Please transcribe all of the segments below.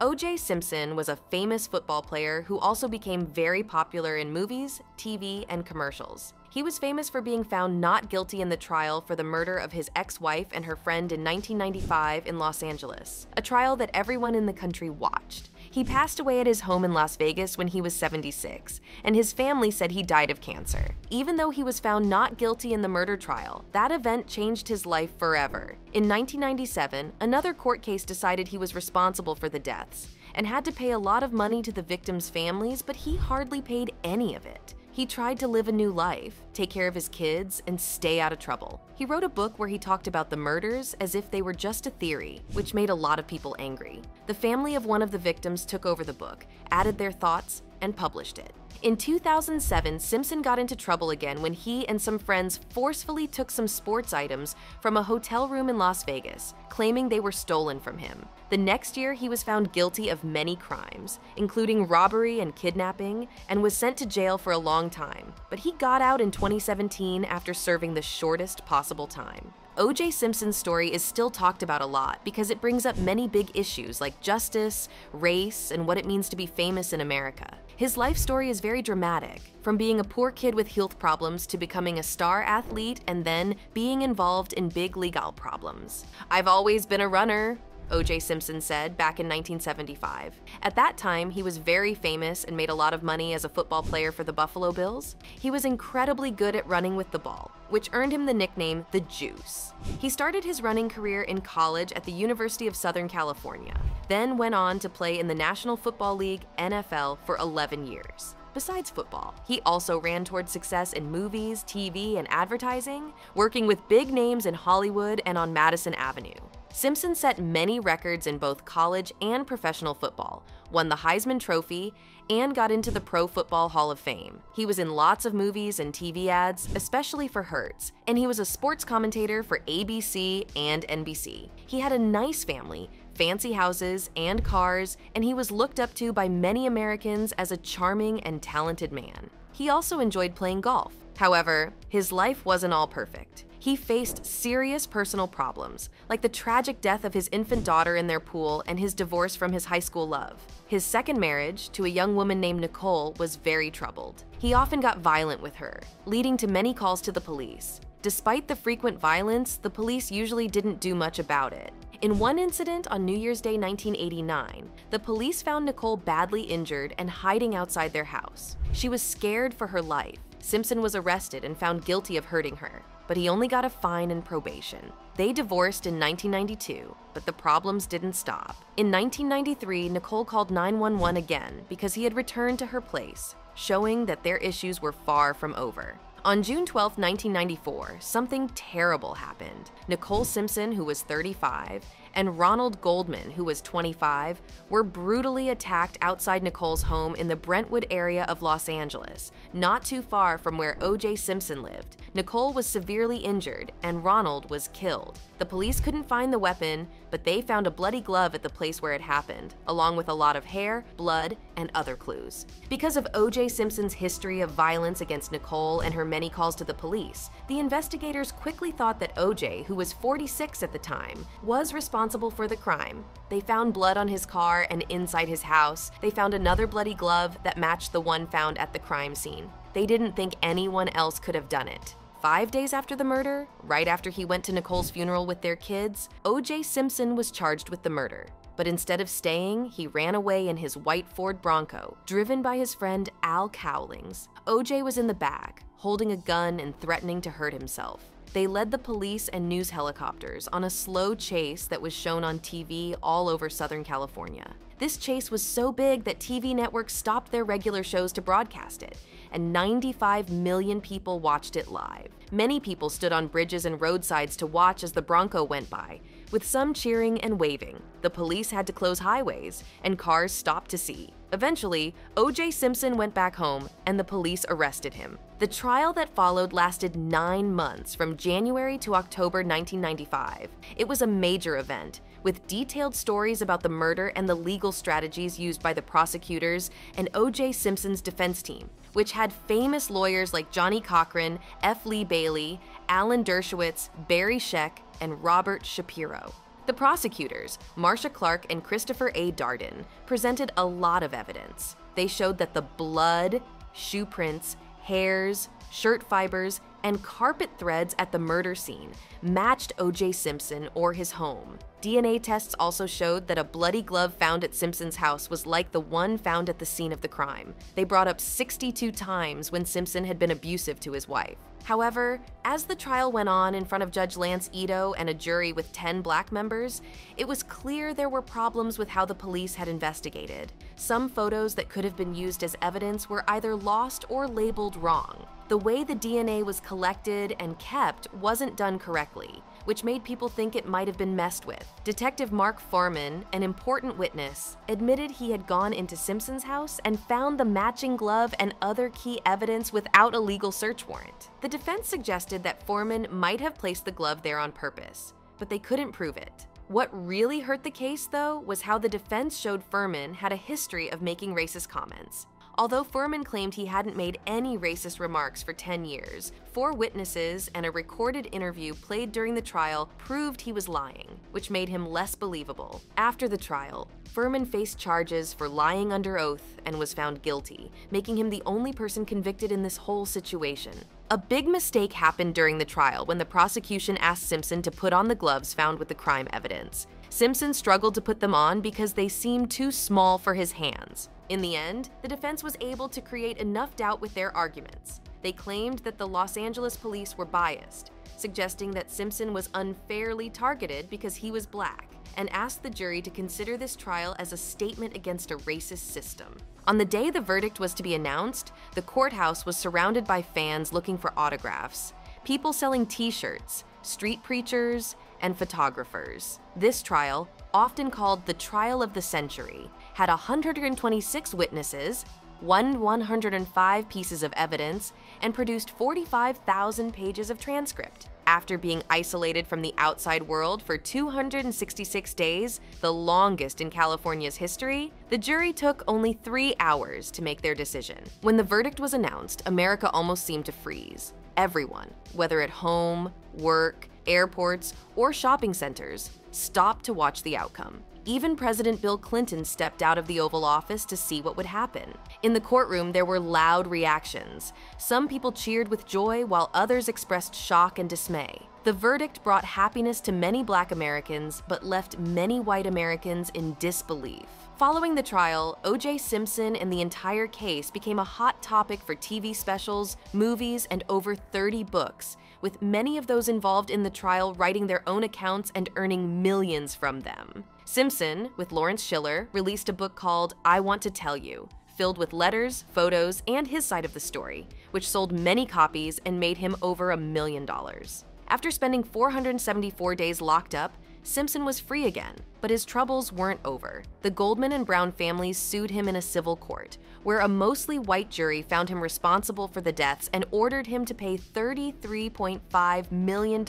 O.J. Simpson was a famous football player who also became very popular in movies, TV, and commercials. He was famous for being found not guilty in the trial for the murder of his ex wife and her friend in 1995 in Los Angeles, a trial that everyone in the country watched. He passed away at his home in Las Vegas when he was 76, and his family said he died of cancer. Even though he was found not guilty in the murder trial, that event changed his life forever. In 1997, another court case decided he was responsible for the deaths and had to pay a lot of money to the victims' families, but he hardly paid any of it. He tried to live a new life, take care of his kids, and stay out of trouble. He wrote a book where he talked about the murders as if they were just a theory, which made a lot of people angry. The family of one of the victims took over the book, added their thoughts, and published it. In 2007, Simpson got into trouble again when he and some friends forcefully took some sports items from a hotel room in Las Vegas, claiming they were stolen from him. The next year, he was found guilty of many crimes, including robbery and kidnapping, and was sent to jail for a long time. But he got out in 2017 after serving the shortest possible time. O.J. Simpson's story is still talked about a lot because it brings up many big issues like justice, race, and what it means to be famous in America. His life story is very dramatic, from being a poor kid with health problems to becoming a star athlete and then being involved in big legal problems. I've always been a runner, O.J. Simpson said back in 1975. At that time, he was very famous and made a lot of money as a football player for the Buffalo Bills. He was incredibly good at running with the ball, which earned him the nickname the Juice. He started his running career in college at the University of Southern California, then went on to play in the National Football League NFL for 11 years. Besides football, he also ran toward success in movies, TV, and advertising, working with big names in Hollywood and on Madison Avenue. Simpson set many records in both college and professional football, won the Heisman Trophy, and got into the Pro Football Hall of Fame. He was in lots of movies and TV ads, especially for Hertz, and he was a sports commentator for ABC and NBC. He had a nice family, fancy houses and cars, and he was looked up to by many Americans as a charming and talented man. He also enjoyed playing golf. However, his life wasn't all perfect he faced serious personal problems, like the tragic death of his infant daughter in their pool and his divorce from his high school love. His second marriage, to a young woman named Nicole, was very troubled. He often got violent with her, leading to many calls to the police. Despite the frequent violence, the police usually didn't do much about it. In one incident on New Year's Day 1989, the police found Nicole badly injured and hiding outside their house. She was scared for her life. Simpson was arrested and found guilty of hurting her but he only got a fine and probation. They divorced in 1992, but the problems didn't stop. In 1993, Nicole called 911 again because he had returned to her place, showing that their issues were far from over. On June 12, 1994, something terrible happened. Nicole Simpson, who was 35, and Ronald Goldman, who was 25, were brutally attacked outside Nicole's home in the Brentwood area of Los Angeles, not too far from where O.J. Simpson lived. Nicole was severely injured, and Ronald was killed. The police couldn't find the weapon, but they found a bloody glove at the place where it happened, along with a lot of hair, blood, and other clues. Because of O.J. Simpson's history of violence against Nicole and her many calls to the police, the investigators quickly thought that O.J., who was 46 at the time, was responsible for the crime. They found blood on his car and inside his house. They found another bloody glove that matched the one found at the crime scene. They didn't think anyone else could have done it. Five days after the murder, right after he went to Nicole's funeral with their kids, O.J. Simpson was charged with the murder. But instead of staying, he ran away in his white Ford Bronco, driven by his friend Al Cowlings. O.J. was in the back, holding a gun and threatening to hurt himself. They led the police and news helicopters on a slow chase that was shown on TV all over Southern California. This chase was so big that TV networks stopped their regular shows to broadcast it, and 95 million people watched it live. Many people stood on bridges and roadsides to watch as the Bronco went by, with some cheering and waving. The police had to close highways, and cars stopped to see. Eventually, O.J. Simpson went back home, and the police arrested him. The trial that followed lasted nine months, from January to October 1995. It was a major event, with detailed stories about the murder and the legal strategies used by the prosecutors and O.J. Simpson's defense team, which had famous lawyers like Johnnie Cochran, F. Lee Bailey, Alan Dershowitz, Barry Scheck, and Robert Shapiro. The prosecutors, Marcia Clark and Christopher A. Darden, presented a lot of evidence. They showed that the blood, shoe prints, hairs, shirt fibers, and carpet threads at the murder scene matched O.J. Simpson or his home. DNA tests also showed that a bloody glove found at Simpson's house was like the one found at the scene of the crime. They brought up 62 times when Simpson had been abusive to his wife. However, as the trial went on in front of Judge Lance Ito and a jury with 10 black members, it was clear there were problems with how the police had investigated. Some photos that could have been used as evidence were either lost or labeled wrong. The way the DNA was collected and kept wasn't done correctly, which made people think it might have been messed with. Detective Mark Fuhrman, an important witness, admitted he had gone into Simpson's house and found the matching glove and other key evidence without a legal search warrant. The defense suggested that Fuhrman might have placed the glove there on purpose, but they couldn't prove it. What really hurt the case, though, was how the defense showed Fuhrman had a history of making racist comments. Although Fuhrman claimed he hadn't made any racist remarks for 10 years, four witnesses and a recorded interview played during the trial proved he was lying, which made him less believable. After the trial, Fuhrman faced charges for lying under oath and was found guilty, making him the only person convicted in this whole situation. A big mistake happened during the trial when the prosecution asked Simpson to put on the gloves found with the crime evidence. Simpson struggled to put them on because they seemed too small for his hands. In the end, the defense was able to create enough doubt with their arguments. They claimed that the Los Angeles police were biased, suggesting that Simpson was unfairly targeted because he was black, and asked the jury to consider this trial as a statement against a racist system. On the day the verdict was to be announced, the courthouse was surrounded by fans looking for autographs, people selling t shirts, street preachers, and photographers. This trial, often called the trial of the century, had 126 witnesses, won 105 pieces of evidence, and produced 45,000 pages of transcript. After being isolated from the outside world for 266 days, the longest in California's history, the jury took only three hours to make their decision. When the verdict was announced, America almost seemed to freeze. Everyone, whether at home, work, airports, or shopping centers, stopped to watch the outcome. Even President Bill Clinton stepped out of the Oval Office to see what would happen. In the courtroom, there were loud reactions. Some people cheered with joy, while others expressed shock and dismay. The verdict brought happiness to many black Americans, but left many white Americans in disbelief. Following the trial, O.J. Simpson and the entire case became a hot topic for TV specials, movies, and over 30 books, with many of those involved in the trial writing their own accounts and earning millions from them. Simpson, with Lawrence Schiller, released a book called I Want to Tell You, filled with letters, photos, and his side of the story, which sold many copies and made him over a million dollars. After spending 474 days locked up, Simpson was free again, but his troubles weren't over. The Goldman and Brown families sued him in a civil court, where a mostly white jury found him responsible for the deaths and ordered him to pay $33.5 million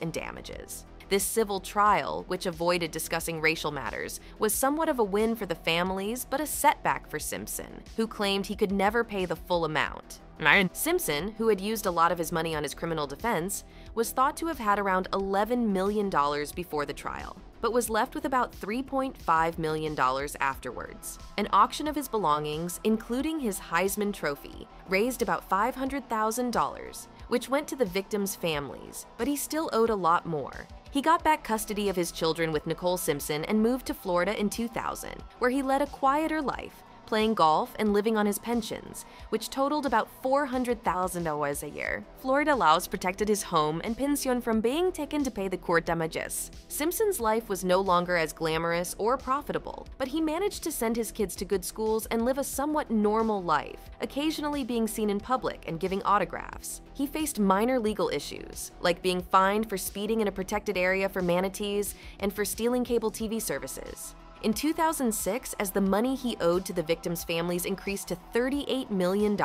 in damages. This civil trial, which avoided discussing racial matters, was somewhat of a win for the families, but a setback for Simpson, who claimed he could never pay the full amount. Simpson, who had used a lot of his money on his criminal defense, was thought to have had around $11 million before the trial, but was left with about $3.5 million afterwards. An auction of his belongings, including his Heisman Trophy, raised about $500,000, which went to the victims' families, but he still owed a lot more. He got back custody of his children with Nicole Simpson and moved to Florida in 2000, where he led a quieter life, playing golf and living on his pensions, which totaled about $400,000 a year. Florida laws protected his home and pension from being taken to pay the court damages. Simpson's life was no longer as glamorous or profitable, but he managed to send his kids to good schools and live a somewhat normal life, occasionally being seen in public and giving autographs. He faced minor legal issues, like being fined for speeding in a protected area for manatees and for stealing cable TV services. In 2006, as the money he owed to the victims' families increased to $38 million,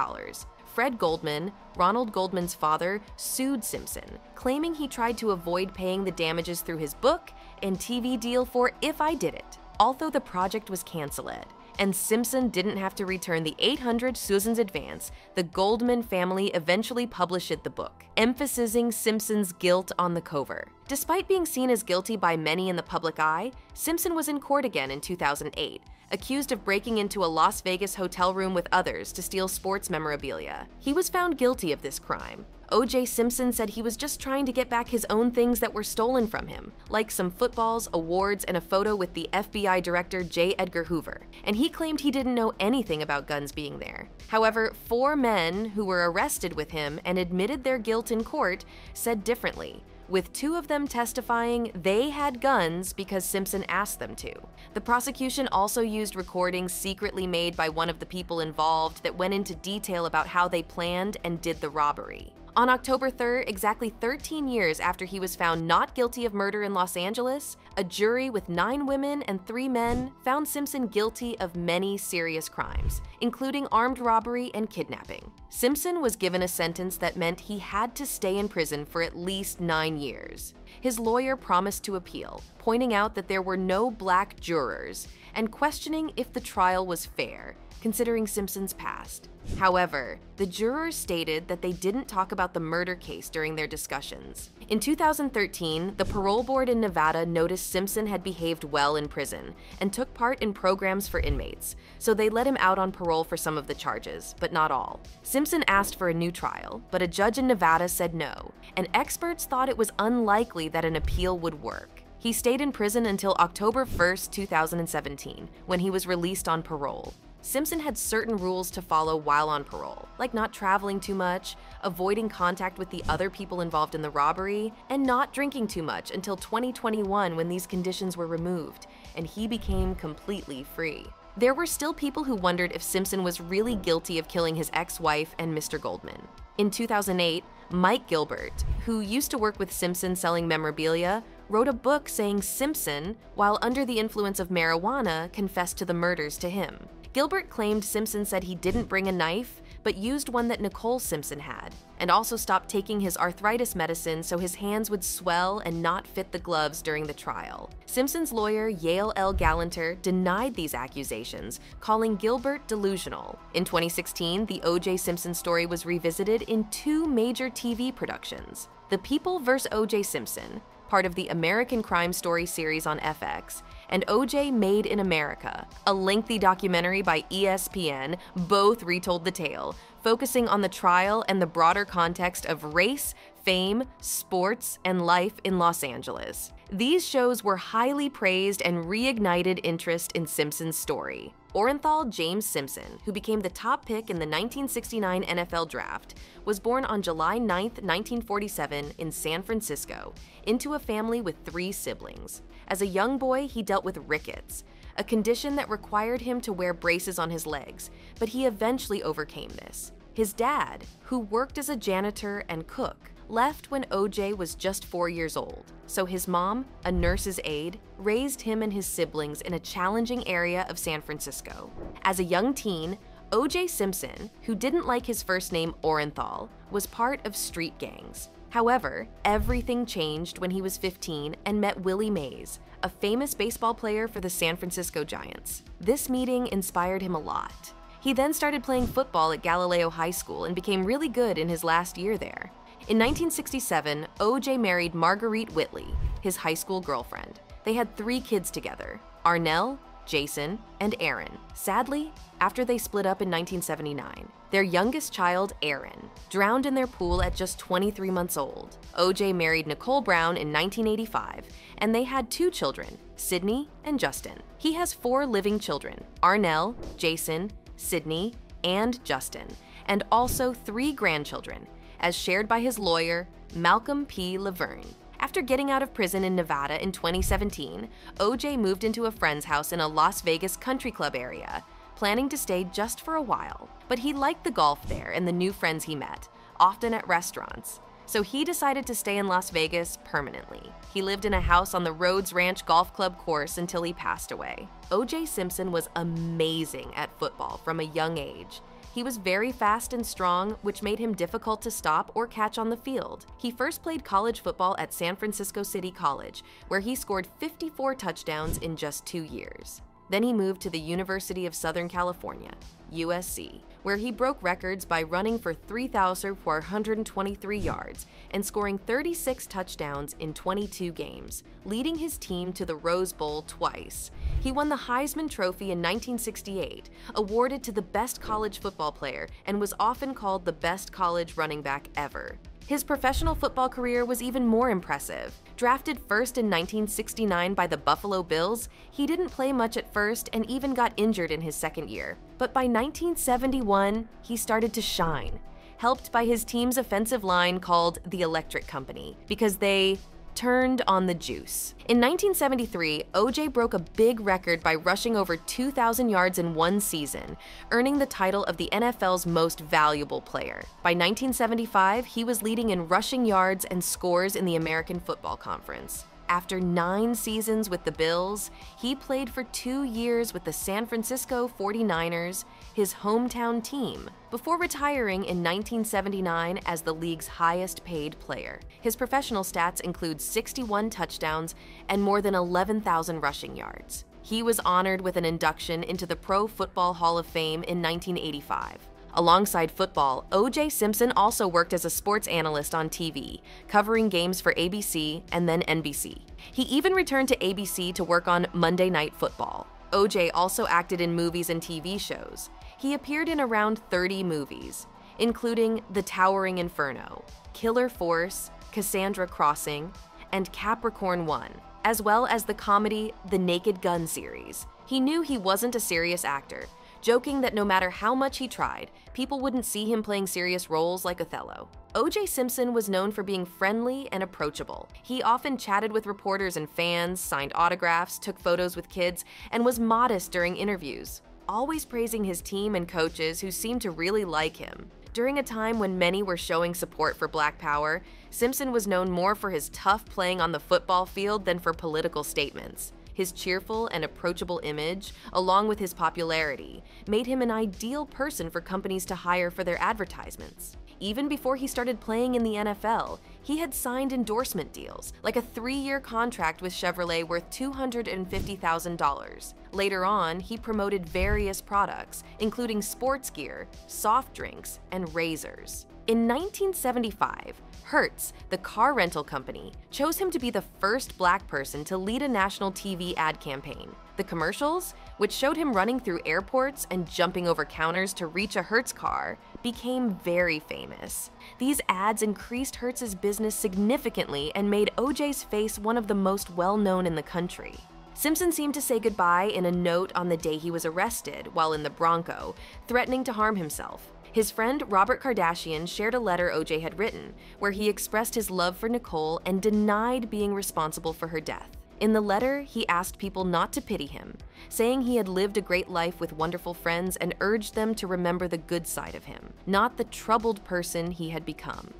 Fred Goldman, Ronald Goldman's father, sued Simpson, claiming he tried to avoid paying the damages through his book and TV deal for If I Did It, although the project was canceled. And Simpson didn't have to return the 800 Susan's advance, the Goldman family eventually published the book, emphasizing Simpson's guilt on the cover. Despite being seen as guilty by many in the public eye, Simpson was in court again in 2008, accused of breaking into a Las Vegas hotel room with others to steal sports memorabilia. He was found guilty of this crime. O.J. Simpson said he was just trying to get back his own things that were stolen from him, like some footballs, awards, and a photo with the FBI director J. Edgar Hoover, and he claimed he didn't know anything about guns being there. However, four men who were arrested with him and admitted their guilt in court said differently with two of them testifying they had guns because Simpson asked them to. The prosecution also used recordings secretly made by one of the people involved that went into detail about how they planned and did the robbery. On October 3rd, exactly 13 years after he was found not guilty of murder in Los Angeles, a jury with nine women and three men found Simpson guilty of many serious crimes, including armed robbery and kidnapping. Simpson was given a sentence that meant he had to stay in prison for at least nine years. His lawyer promised to appeal, pointing out that there were no black jurors and questioning if the trial was fair, considering Simpson's past. However, the jurors stated that they didn't talk about the murder case during their discussions. In 2013, the parole board in Nevada noticed Simpson had behaved well in prison and took part in programs for inmates, so they let him out on parole for some of the charges, but not all. Simpson asked for a new trial, but a judge in Nevada said no, and experts thought it was unlikely that an appeal would work. He stayed in prison until October 1, 2017, when he was released on parole. Simpson had certain rules to follow while on parole, like not traveling too much, avoiding contact with the other people involved in the robbery, and not drinking too much until 2021 when these conditions were removed, and he became completely free. There were still people who wondered if Simpson was really guilty of killing his ex-wife and Mr. Goldman. In 2008, Mike Gilbert, who used to work with Simpson selling memorabilia, wrote a book saying Simpson, while under the influence of marijuana, confessed to the murders to him. Gilbert claimed Simpson said he didn't bring a knife, but used one that Nicole Simpson had, and also stopped taking his arthritis medicine so his hands would swell and not fit the gloves during the trial. Simpson's lawyer, Yale L. Galanter, denied these accusations, calling Gilbert delusional. In 2016, the O.J. Simpson story was revisited in two major TV productions The People vs. O.J. Simpson, part of the American Crime Story series on FX, and OJ Made in America, a lengthy documentary by ESPN, both retold the tale, focusing on the trial and the broader context of race, fame, sports, and life in Los Angeles. These shows were highly praised and reignited interest in Simpson's story. Orenthal James Simpson, who became the top pick in the 1969 NFL Draft, was born on July 9, 1947, in San Francisco, into a family with three siblings. As a young boy, he dealt with rickets, a condition that required him to wear braces on his legs, but he eventually overcame this. His dad, who worked as a janitor and cook, left when OJ was just four years old, so his mom, a nurse's aide, raised him and his siblings in a challenging area of San Francisco. As a young teen, OJ Simpson, who didn't like his first name Orenthal, was part of street gangs. However, everything changed when he was 15 and met Willie Mays, a famous baseball player for the San Francisco Giants. This meeting inspired him a lot. He then started playing football at Galileo High School and became really good in his last year there. In 1967, OJ married Marguerite Whitley, his high school girlfriend. They had three kids together Arnelle, Jason, and Aaron. Sadly, after they split up in 1979, their youngest child, Aaron, drowned in their pool at just 23 months old. OJ married Nicole Brown in 1985, and they had two children, Sydney and Justin. He has four living children Arnelle, Jason, Sydney, and Justin, and also three grandchildren, as shared by his lawyer, Malcolm P. LaVergne. After getting out of prison in Nevada in 2017, OJ moved into a friend's house in a Las Vegas country club area, planning to stay just for a while. But he liked the golf there and the new friends he met, often at restaurants. So he decided to stay in Las Vegas permanently. He lived in a house on the Rhodes Ranch Golf Club course until he passed away. OJ Simpson was amazing at football from a young age. He was very fast and strong, which made him difficult to stop or catch on the field. He first played college football at San Francisco City College, where he scored 54 touchdowns in just two years. Then he moved to the University of Southern California, USC, where he broke records by running for 3,423 yards and scoring 36 touchdowns in 22 games, leading his team to the Rose Bowl twice. He won the Heisman Trophy in 1968, awarded to the best college football player, and was often called the best college running back ever. His professional football career was even more impressive. Drafted first in 1969 by the Buffalo Bills, he didn't play much at first and even got injured in his second year. But by 1971, he started to shine, helped by his team's offensive line called the Electric Company, because they turned on the juice. In 1973, OJ broke a big record by rushing over 2,000 yards in one season, earning the title of the NFL's most valuable player. By 1975, he was leading in rushing yards and scores in the American Football Conference. After nine seasons with the Bills, he played for two years with the San Francisco 49ers, his hometown team, before retiring in 1979 as the league's highest paid player. His professional stats include 61 touchdowns and more than 11,000 rushing yards. He was honored with an induction into the Pro Football Hall of Fame in 1985. Alongside football, O.J. Simpson also worked as a sports analyst on TV, covering games for ABC and then NBC. He even returned to ABC to work on Monday Night Football. O.J. also acted in movies and TV shows. He appeared in around 30 movies, including The Towering Inferno, Killer Force, Cassandra Crossing, and Capricorn One, as well as the comedy The Naked Gun series. He knew he wasn't a serious actor, joking that no matter how much he tried, people wouldn't see him playing serious roles like Othello. O.J. Simpson was known for being friendly and approachable. He often chatted with reporters and fans, signed autographs, took photos with kids, and was modest during interviews, always praising his team and coaches who seemed to really like him. During a time when many were showing support for Black Power, Simpson was known more for his tough playing on the football field than for political statements. His cheerful and approachable image, along with his popularity, made him an ideal person for companies to hire for their advertisements. Even before he started playing in the NFL, he had signed endorsement deals, like a three year contract with Chevrolet worth $250,000. Later on, he promoted various products, including sports gear, soft drinks, and razors. In 1975, Hertz, the car rental company, chose him to be the first black person to lead a national TV ad campaign. The commercials, which showed him running through airports and jumping over counters to reach a Hertz car, became very famous. These ads increased Hertz's business significantly and made OJ's face one of the most well known in the country. Simpson seemed to say goodbye in a note on the day he was arrested while in the Bronco, threatening to harm himself. His friend Robert Kardashian shared a letter OJ had written, where he expressed his love for Nicole and denied being responsible for her death. In the letter, he asked people not to pity him, saying he had lived a great life with wonderful friends and urged them to remember the good side of him, not the troubled person he had become.